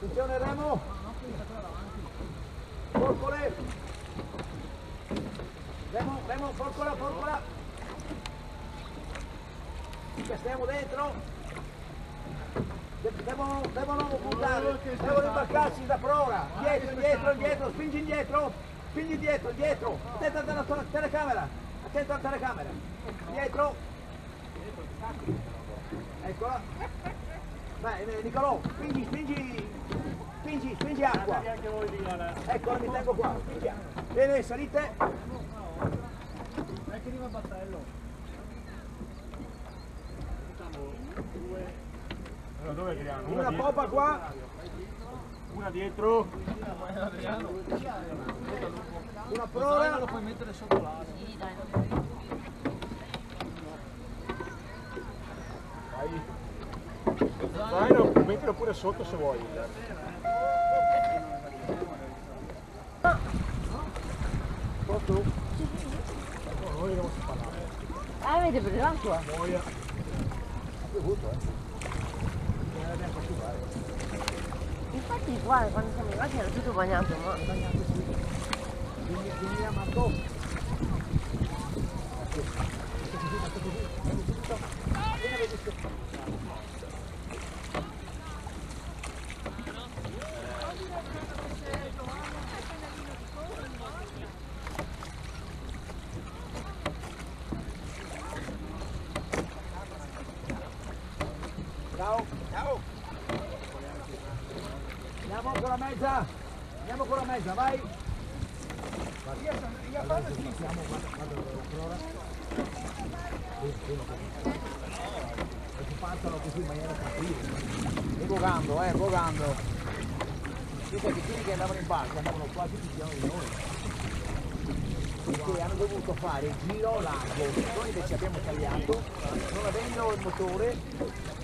Attenzione Remo. Porcole. Remo, Remo, porcola, porcola. Che stiamo dentro. De- Devono, devono buttare, devono imbarcarsi da prora. Dietro, indietro, indietro, spingi indietro. Spingi indietro, dietro. Attento alla telecamera. Attento alla telecamera. Dietro. Eccola. Vai, eh, Nicolò, spingi, spingi, spingi, spingi acqua. Ecco, mi tengo qua. Bene, salite. Anche arriva battello. Due. Allora dove tiriamo? Una dietro. poppa qua, Una dietro. una prora. lo puoi mettere sotto l'ala. Vai, lo, mettilo pure sotto se vuoi. Avete preso l'acqua? Infatti qua quando siamo arrivati era tutto bagnato, ma bagnato sì. Vieni, vieni E vogando, eh, vogando. Che quelli che andavano in barca andavano quasi più piano di noi. Perché hanno dovuto fare il giro largo. Noi invece abbiamo tagliato, non avendo il motore,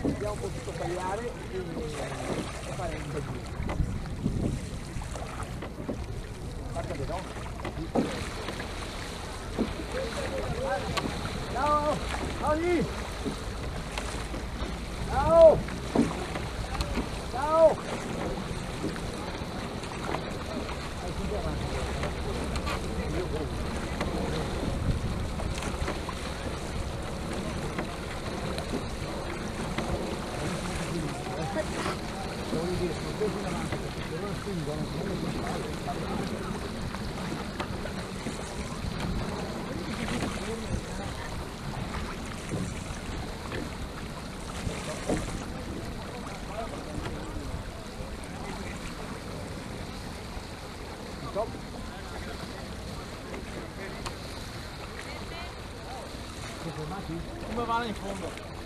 abbiamo potuto tagliare e e fare bel giro. Guarda che no? Ciao! Ciao! Ciao! Vai, su giù avanti. Io voglio. Voglio dire, sono così in avanti perché se loro spingono, come si fa? Stop. Siete fermati? Come va in fondo?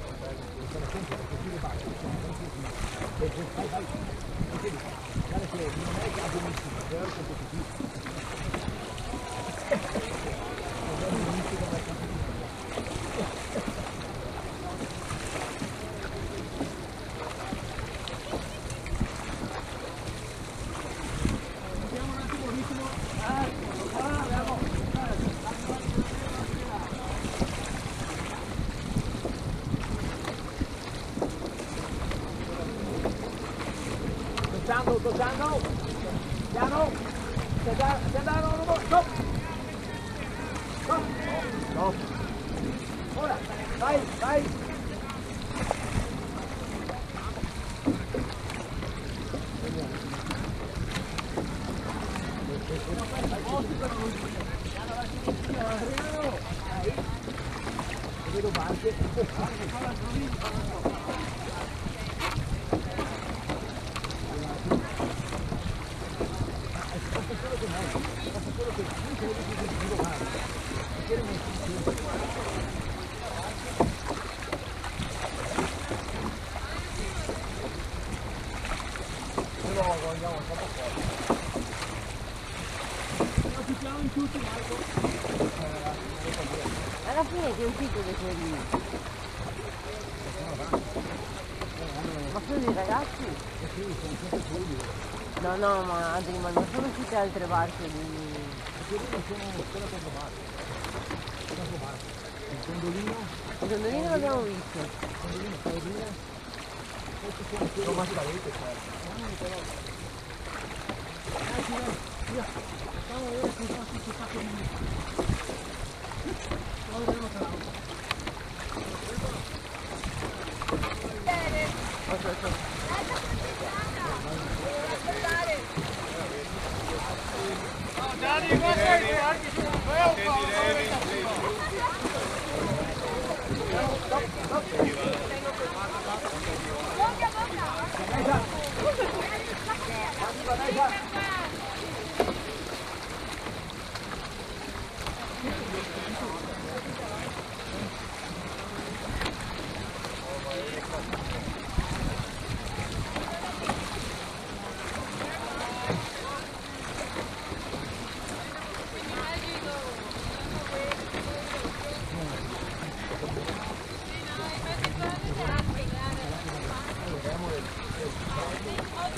何? No, no, ma Adri, ma non sono tutte altre barche di... Quello che sono quella per barche. Quattro barche. Il gondolino. Il gondolino l'abbiamo visto. Il gondolino, paesina. Questi sono quelli. Sono matti valete, certo. Ah, però. Ah, sì, via. Facciamo vedere se si tutto sacco di minuti. Lo vediamo tra l'altro. Bene. Aspetta. Gianni, guarda, guarda, guarda, guarda, guarda, guarda, guarda, guarda,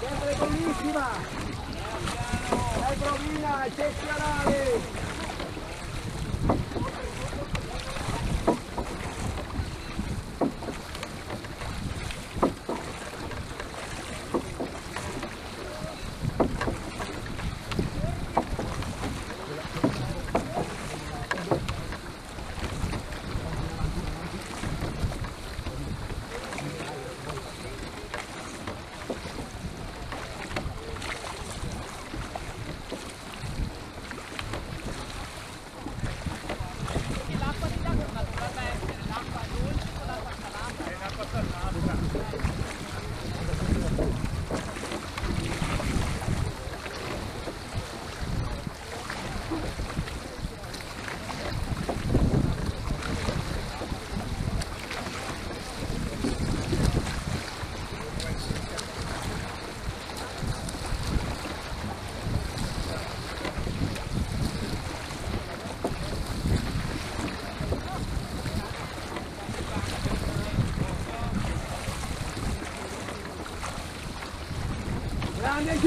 Sempre bellissima! È provina eccezionale!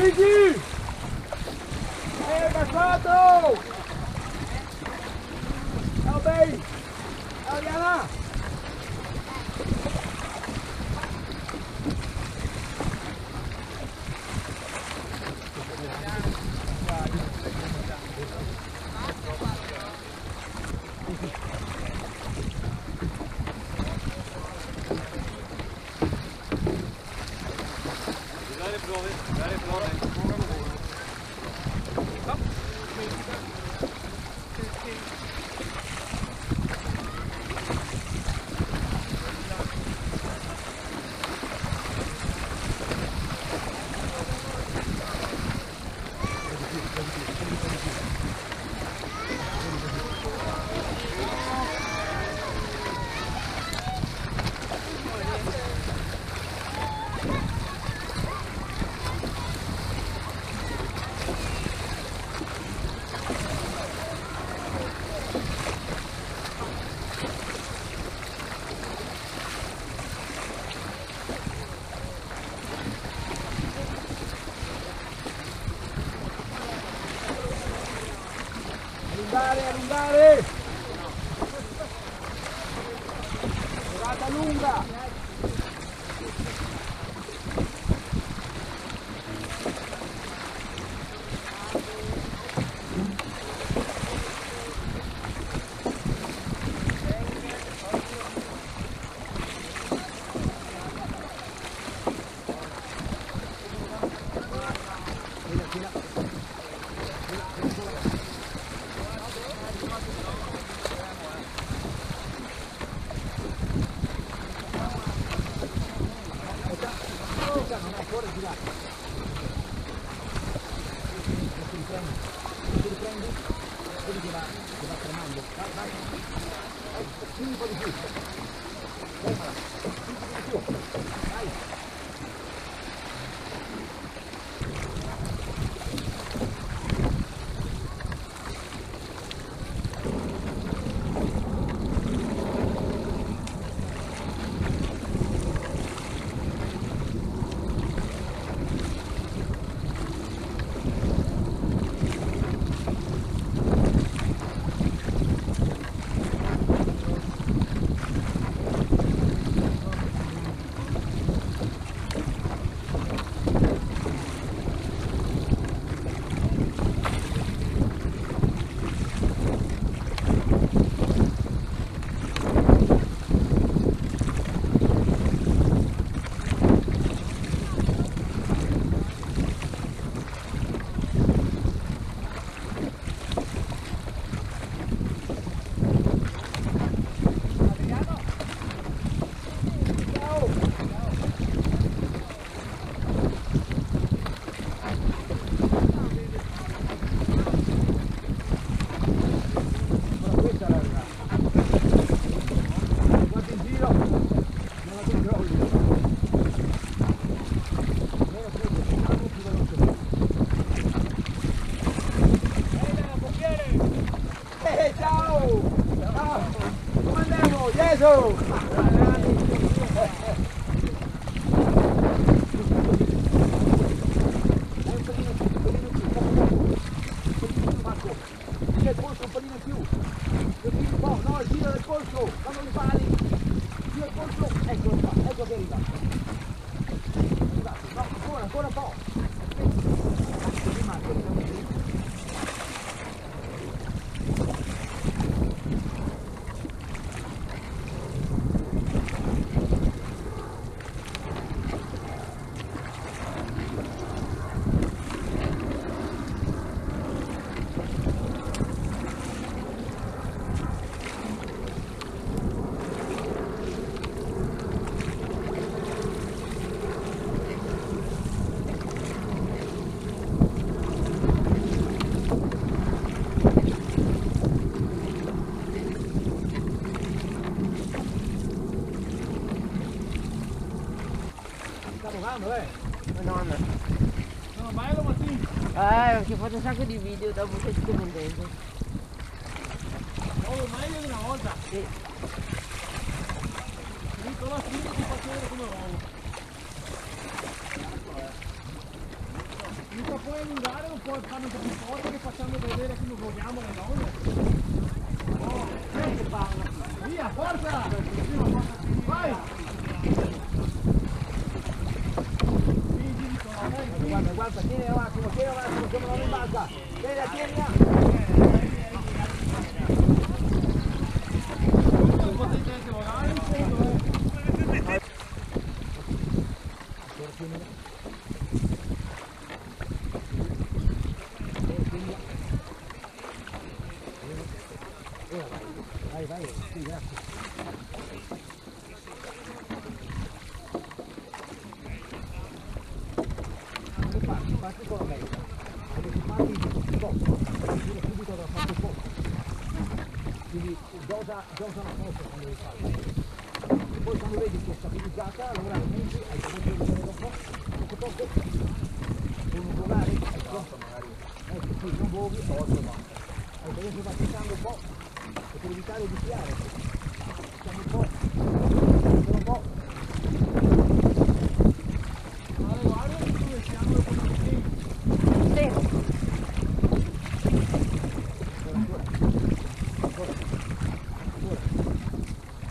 Seguir! É Sato! Também! É lá! Güzel bir yol. That is one. 用的。perché fate un sacco di video dopo che siete contenti. Oh, meglio di una volta! Sì. 경선하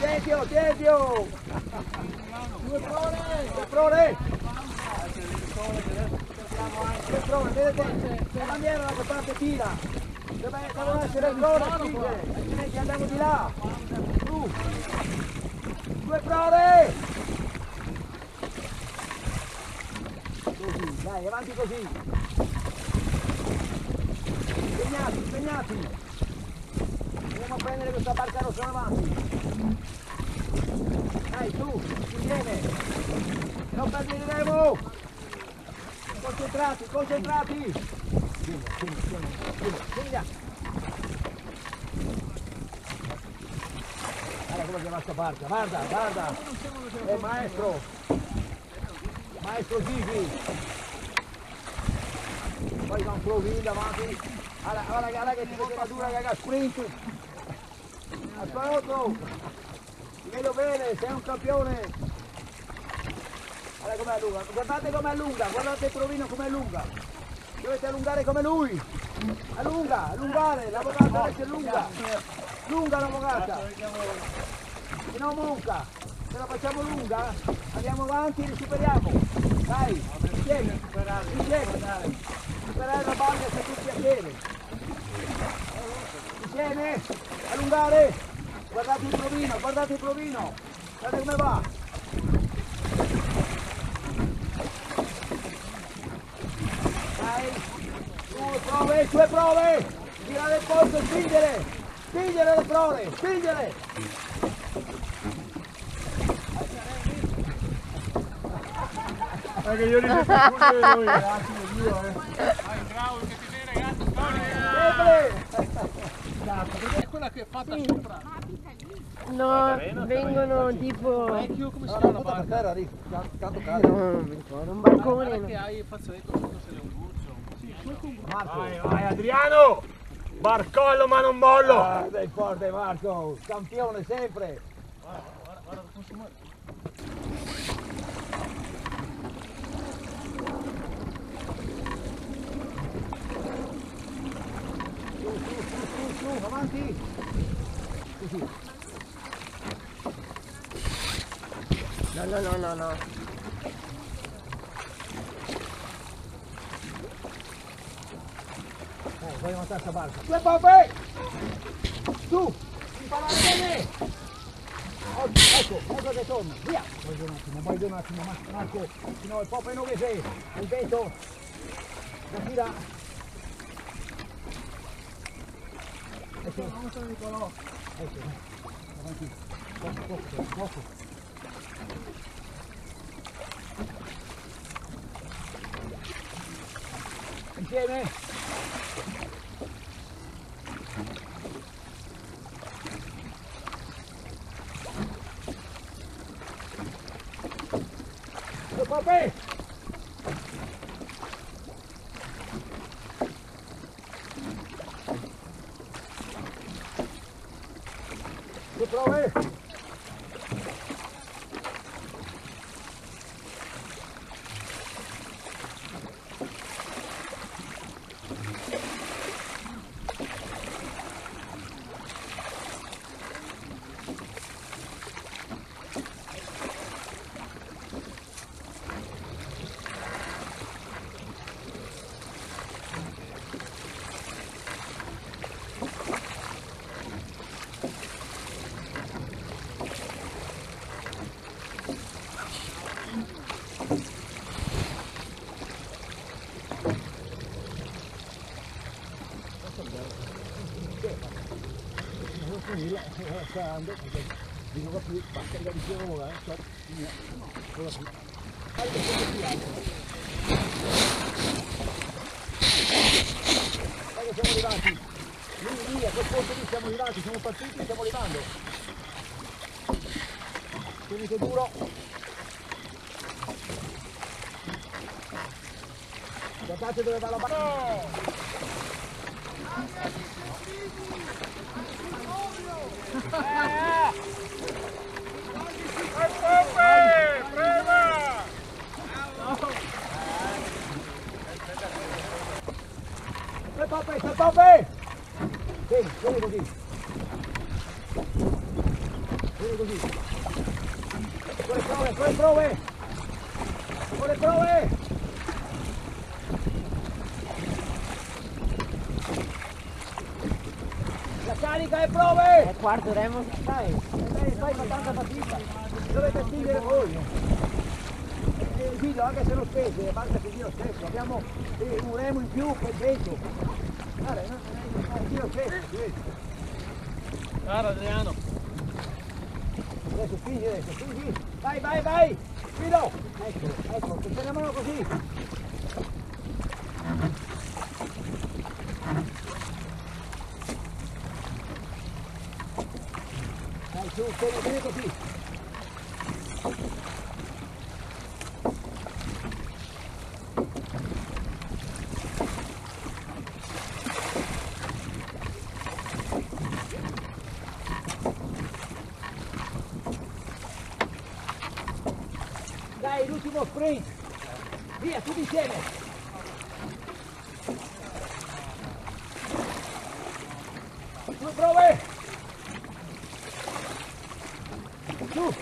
Tempio, tempio. Due prove. Due prove. Due prove, vedete? La bandiera da che parte tira. Devono essere a spingere, altrimenti andiamo di là. Due prove. Così, dai, avanti così. Impegnati, impegnati. Andiamo a prendere questa barca rossa avanti. Su, insieme. Non perderemo. Concentrati, concentrati. Vieni, vieni, vieni, vieni, vieni là. Guarda come chiama sta barca, guarda, guarda. È maestro. Maestro Gigi. Poi va un provino davanti. Guarda, guarda, guarda che ti vedeva dura ha sprint. Ascolto. Bene, sei un campione. Guarda com'è lunga, guardate com'è lunga, guardate il provino com'è lunga. Dovete allungare come lui. Allunga, allungare, la bocata deve lunga. Lunga la bocata. E non monca. Se la facciamo lunga, andiamo avanti e li superiamo. Dai, insieme. Insieme. Superare la banda se tutti assieme. Insieme. Allungare. Guardate il provino, guardate il provino. Guardate come va. Due prove, due prove! Tirare il polso e spingere! Spingere le prove, spingere! Anche io li vedo pure noi, ragazzi, io, eh. Vai, bravo, che ti vede, ragazzi, Sempre! Esatto, perché è quella che è fatta sopra. No, vengono tipo... Vecchio, come si No, chiama no, per barca? terra, lì, tanto cade. Non mi ricordo, un balcone. Guarda che hai il fazzoletto sotto se ne un goccio. Sì, sotto un Marco! Vai, vai Adriano! Barcollo ma non mollo! Ah, sei forte Marco, campione sempre! Guarda, guarda, posso muovere. Su, su, su, su, su, avanti! Così. No, no, no, no, no. Oh, vai avanzare sta barca. Bene! Oh, ecco, ecco che torna, via! Un attimo, giù un attimo, Ma- Marco, no, poppe non che sei, il vento, la. Ecco, a Nicolò. ecco, avanti, poco, poco, poco. Insieme! Due poppe! Due prove! Eh, andando, perché dico più, basta che di giro volare, cioè, po' più alto. Dai che siamo arrivati, lì, lì, a quel punto lì siamo arrivati, siamo partiti, stiamo arrivando. tenete duro. Guardate dove va la barca. Tre poppe, tre poppe! Vieni, vieni così. Vieni così. Con le prove, con le prove! Con le prove! La carica e prove! Eh, quarto Remo. Dai, dai, fai fa tanta fatica. Dovete spingere voi. E il figlio anche se lo spese, basta che io stesso. Abbiamo eh, un remo in più per dentro. Guarda, eh, io stesso. Guarda Adriano. Adesso spingi adesso, spingi. Vai, vai, vai. Fido. Ecco, ecco, che mano così. Dai, su, tieni, tieni così. Dai, l'ultimo sprint. Via, tutti insieme. Due prove. Su.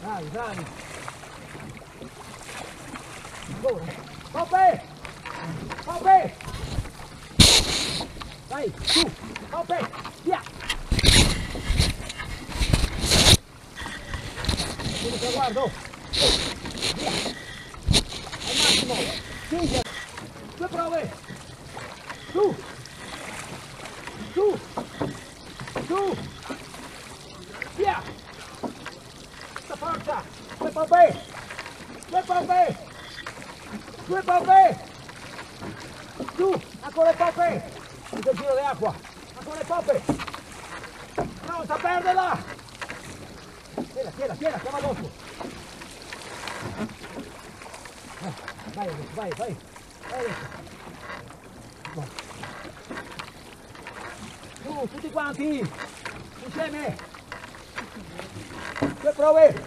Bravi, bravi. Ancora. Poppe. Poppe. Dai, su. Poppe. Via. Tieni traguardo. Via. Al massimo. Spingi. Due prove. Su. Su. Su. Via. Questa forza. Due pompe. Due pompe. Due pompe. Su. Ancora le pompe. Tutto il giro di acqua. Ancora le pompe. Pronta a perderla. Tiena, tiena, tiena, stiamo addosso. Vai, vai, adesso, vai, vai. Vai adesso. Vai. Su, tutti quanti. Insieme. Due prove.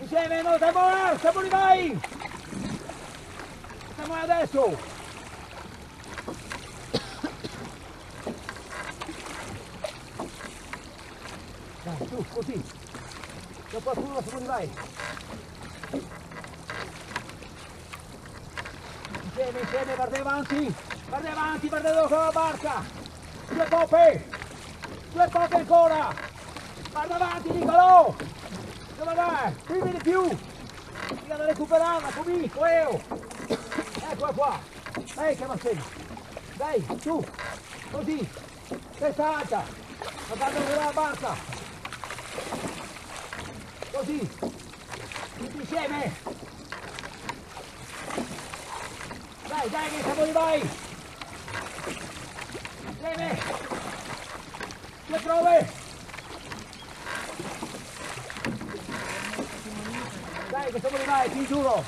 Insieme, no, stiamo là, stiamo lì, vai. Stiamo là adesso. Dai, su, così. A curva, su, vai. Insieme, insieme, guarda avanti. Guarda avanti, guarda dove la barca. Due poppe. Due poppe ancora. Guarda avanti, Nicolo. Dove vai? Primi di più. Mica da recuperarla, comico, eo. Eccola qua. Dai, che massena. Dai, su. Così. Testa alta. Guardate dove la barca. Così. Tutti insieme. Dai, dai, che lì, vai. Insieme. Due prove. Dai, che lì, vai, ti giuro.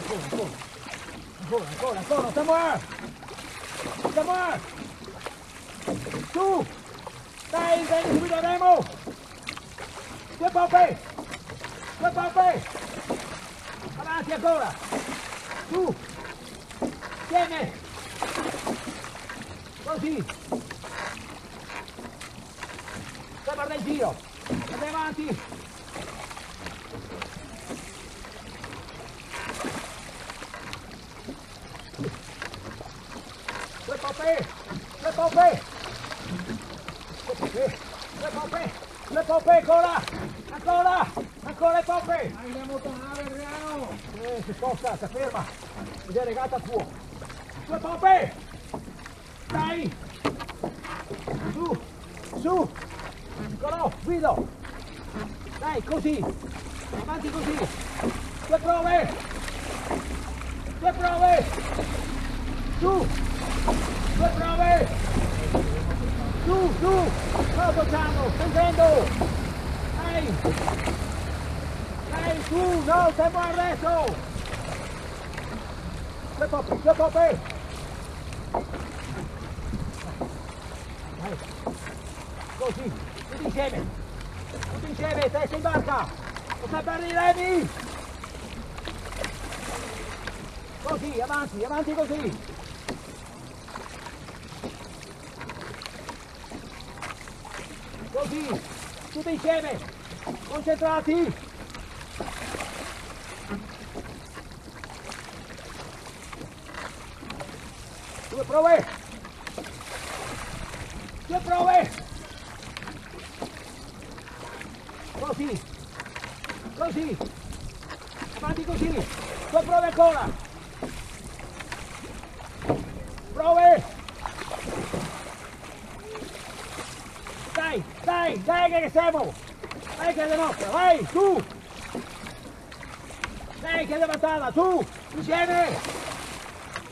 Ancora, ancora. Ancora, ancora, ancora, stiamo là. Stiamo là. Su. Dai, dai, subito Remo. Due poppe. Due poppe. Avanti ancora. Su. Tiene. Così. Poi guarda il giro. Andai avanti. Due poppe. Due poppe. Due poppe. Due poppe. Due poppe ancora. Ancora. Ancora le poppe. Andiamo a tornare Adriano. Si sposta, si ferma ed è legata al fuoco. Due poppe! Dai! Su! Su! Nicolò, Guido! Dai, così! Avanti così! Due prove! Due prove! su! Due prove! Su, su! Ciao Bocciano, sentendo! Ehi! Ehi, su, no, siamo adesso! Due poppi, due poppi! Dai. Così, tutti insieme! Tutti insieme, testa in barca! Non fai perdere i remi! Così, avanti, avanti così! Così, tutti insieme, concentrati! Prove! Due prove! Così! Così! Avanti così! Due prove ancora! Prove! Dai, dai, dai che siamo! Dai che è la nostra, vai, su! Dai che è levantata, su! Insieme!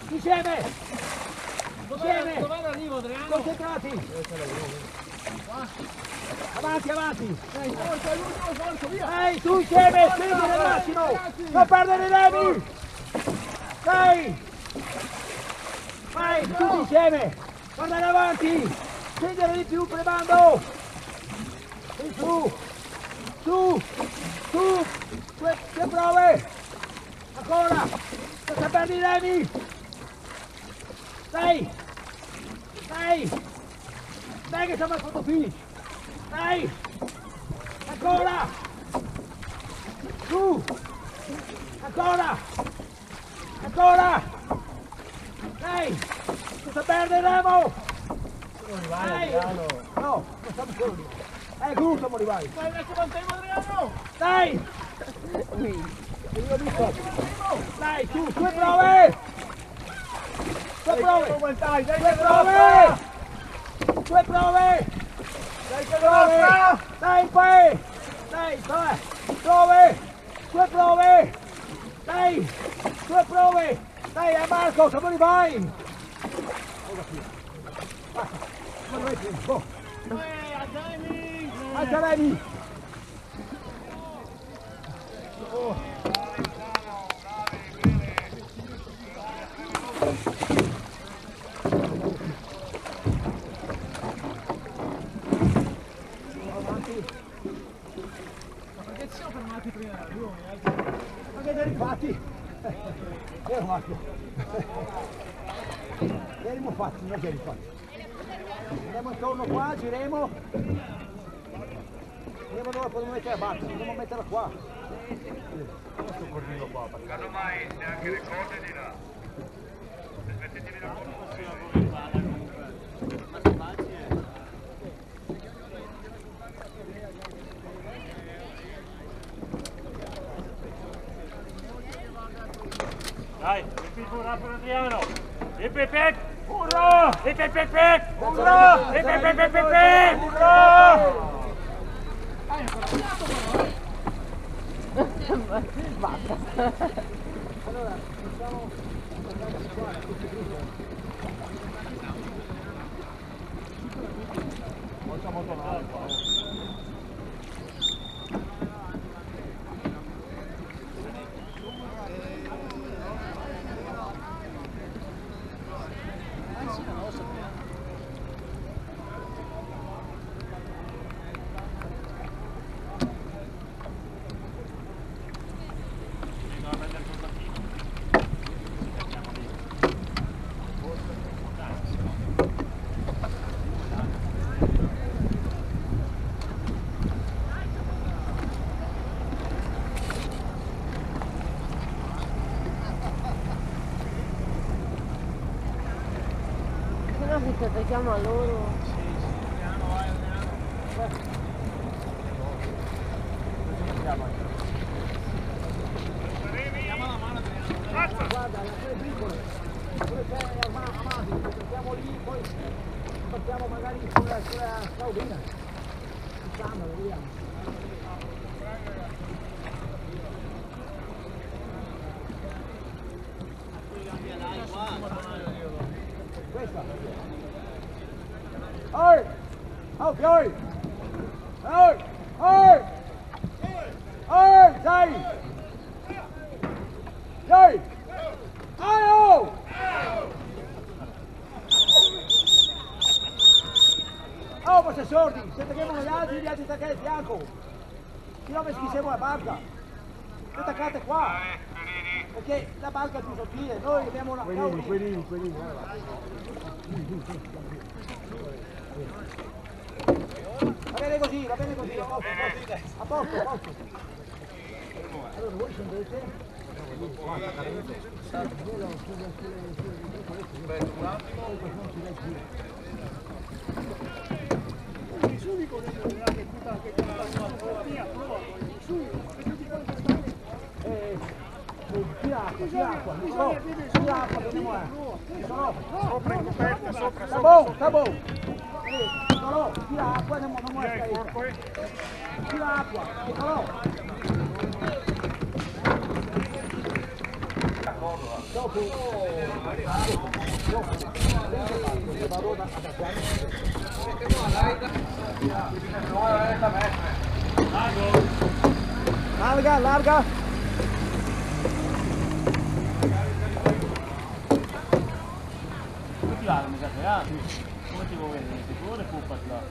Insieme! Insieme! Dov'è l'arrivo Adriano? Concentrati! Avanti, avanti! Dai, forza, l'ultimo, forza, via! Dai, tu insieme, spingi al massimo! Non perdere i remi! Dai! Vai, tutti insieme! Guardare avanti! Spingere di più, premando! E su! Su! Su! Due, prove! Ancora! Non perdi i remi! Dai! Dai! Dai che siamo al fotofinish! Dai! Ancora! Su! Ancora! Ancora! Dai! Non perderemo! Dai! No, non siamo solo lì. Eh, giù siamo arrivati. Dai, adesso mantengo Adriano! Dai! Dai, su, due prove! Due prove! Dai, dai, Due prove! Due prove! Dai, che Prove! grossa! Dai, poi! Dai, dai! Prove! Due prove! Dai! Due prove! Dai, a Marco, siamo arrivati! Ora qui. Basta. Siamo arrivati prima. Go! Eh, a timing! Alza Remi! Avanti. Ma perché ci siamo fermati prima dell'arrivo? eh? Ma che eri fatti? Vero Marco? Erimo fatti, non eri fatti. Andiamo intorno qua, giremo. Vediamo dove possiamo mettere la barca, dobbiamo metterla qua. Questo corrino qua, perché Casomai neanche le cose di là. Smettetevi da Dai, il pura per Adriano. Ip ip ip. Urrà! Ip ip ip ip. Urrà! Ip ip ip ip ip. Urrà! Allora, facciamo andare. Facciamo tornare qua. No si attacchiamo a loro. Guarda, le tre piccole, dove c'è Ama- Amati, mettiamo lì, poi partiamo magari sulla, sulla Saudina. Facciamolo, vediamo. questa. Oi! Oh, Fiori! Oi! Oi! Oi! Dai! Dai! Aio! Oh, ma sei sordi! Se attaccano gli altri, gli altri attaccate il fianco! Chi non mi schisiamo la banca! Le attaccate qua! Perché la banca è più sottile, noi abbiamo una... Quelini, quelini, guarda. Va bene così, va bene così, a posto, a posto, a posto. Allora voi scendete. Nessuno con le che tutta che la via, prova. Nessuno, perché ti fanno stare. Eh, eh, tira acqua, tira acqua, Nicolò, tira acqua, vediamo là. Nicolò, Sopra in coperta, sopra, sta buono, sta buono. Eh, Nicolò, tira acqua, non non muore scarica. Tira acqua, Nicolò. Dopo, dopo, vado ad attaccare. Larga, larga. Tutti l'armi, come ti vuoi vedere? Ora, culpa, claro.